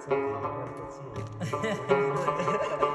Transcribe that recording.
そうて言たも